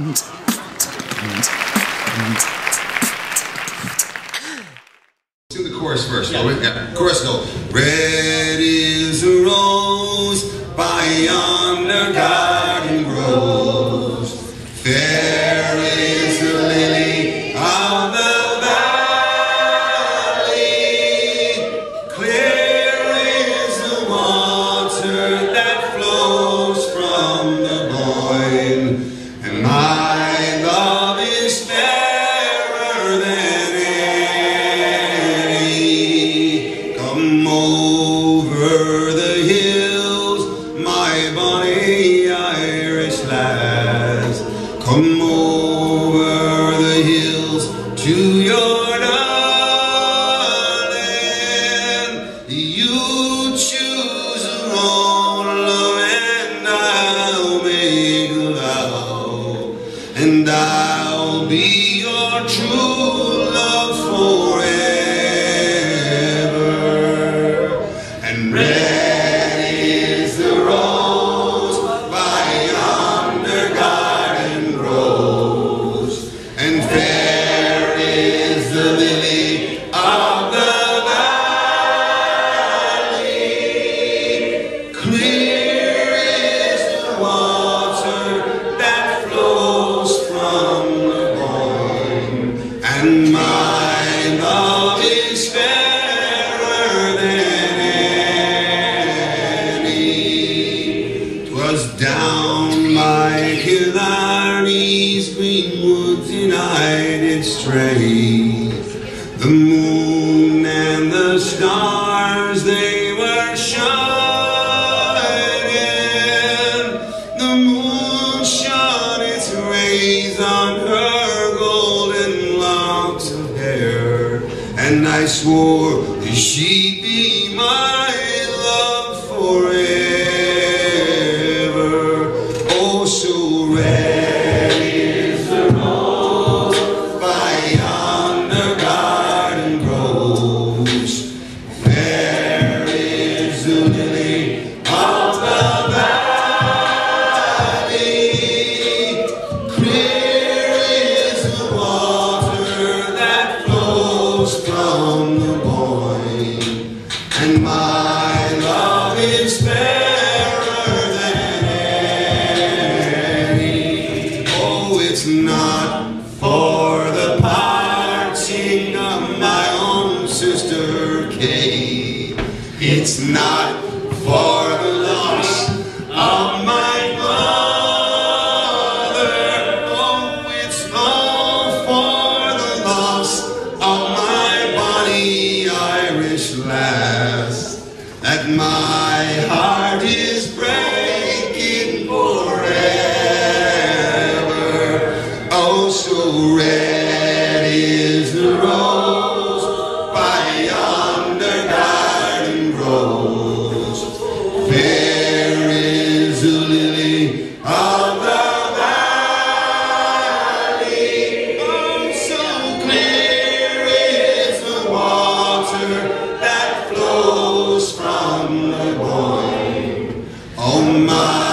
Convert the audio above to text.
Do the chorus first. Yeah. yeah. Chorus go. Red is a rose by yonder garden grows. Fair over the hills, my bonny Irish lads. Come over the hills to your darling. You choose your own love and I'll make a vow. And I'll be your true love forever. Of the valley. Clear is the water that flows from the. And my love is fairer than any. 'Twas down green woods and I did stray. The moon and the stars, they were shining. The moon shone its rays on her golden locks of hair. And I swore that she'd be my love forever. Oh, so red it's not for the my. alma.